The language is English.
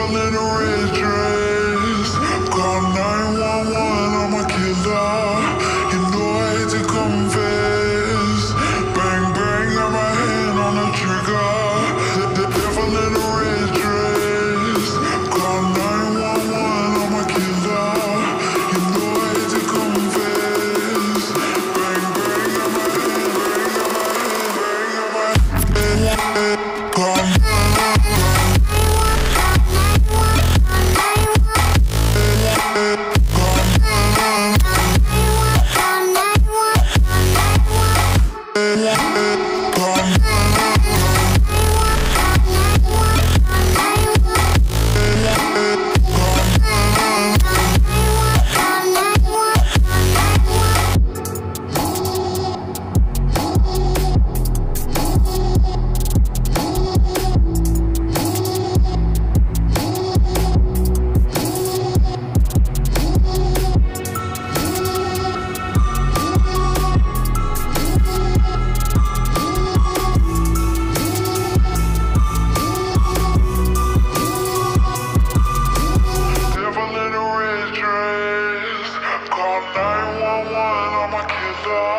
a red dress. Call 911, I'm a killer. You know I hate to confess. Bang, bang, got my hand on the trigger. The, devil in a red dress. Call 911, I'm a killer. You know I hate to confess. Bang, bang, got my hand. Call Devil a